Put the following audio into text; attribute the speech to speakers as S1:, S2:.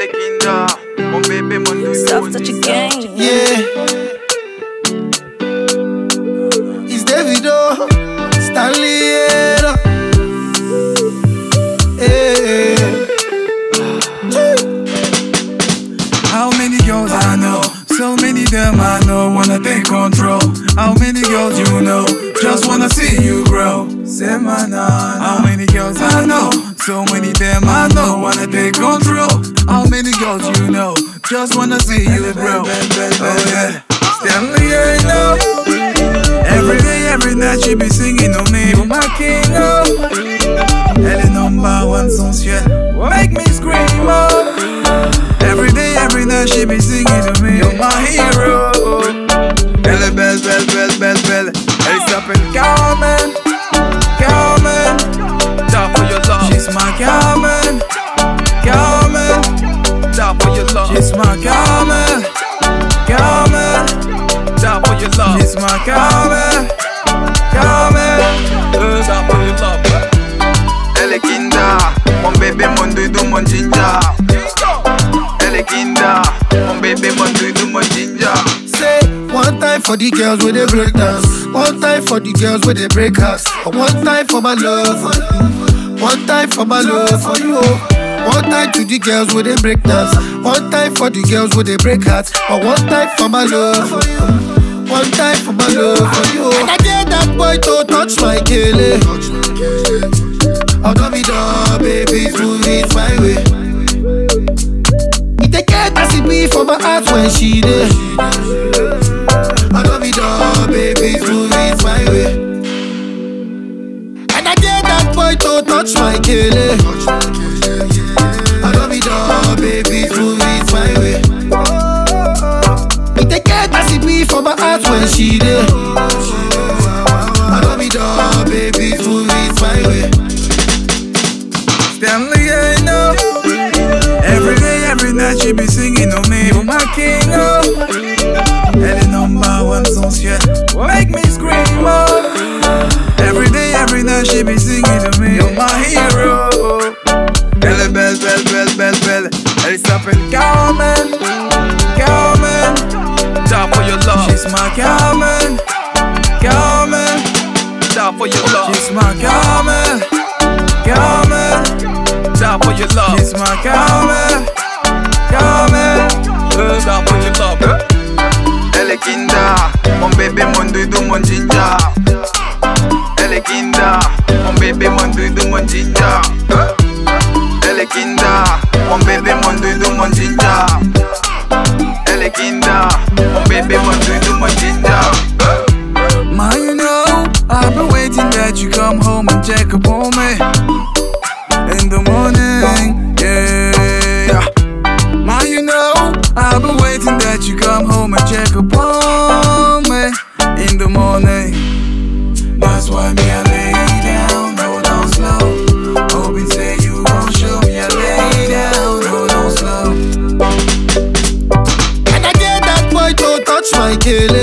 S1: Elle est Kinda, mon bébé, mon doudou,
S2: Stop
S1: mon
S2: such a
S1: ziza.
S2: game.
S3: Yeah. It's Davido, Stanley, yeah. Yeah.
S4: How many girls I know? So many them I know wanna take control. How many girls you know? Just wanna see you grow. Say my nana. How many girls I know? So many them I know wanna take control. Girls you know? Just wanna see you grow. Oh yeah. Stanley, I know. Every day, every night she be singing on me. You're my king, oh. Elle est number one sensuelle. Make me scream, oh. Every day, every night she be singing to me. You're my hero. She's my Caramel. Caramel.
S1: die for your love,
S4: She's my Caramel. Caramel.
S1: die for your love. Elle est Kinda, mon bébé, mon doudou, mon ginger. Elle est Kinda, mon bébé, mon doudou, mon ginger.
S3: Say one time for the girls with the break dance, one time for the girls with the break house, one time for my love one time for my love for you. One time to the girls with the break one time for the girls with the break hearts, but one time for my love one time for my love for you. I get that boy to touch my kele. Although me dog, baby, move it my way. It take care as it be for my heart when she there. I'll love it all, baby, move it my way. And I get that boy to touch my kele. I
S4: night she be singing on me. You're my king, oh. Elle est number one sensuelle. Make me scream, oh. Every day, every night she be singing to me. You're my hero. Elle est belle, belle, belle, belle, belle. Elle s'appelle Caramel. Caramel.
S1: Die for your love,
S4: She's my Caramel. Caramel.
S1: die for your love,
S4: She's my Caramel. Caramel.
S1: die for your love,
S4: She's my.
S1: Caramel. Mon ginger. Elle Kinda, mon bébé, mon doudou, mon ginger. Elle Kinda, mon bébé, mon doudou, mon ginger. Elle Kinda, mon bébé, mon doudou, mon ginger.
S4: Ma, you know, I've been waiting that you come home and check up on me why me I lay down, down slow. Hoping say you gon' show me lay down, down slow.
S3: And I get that boy to touch my.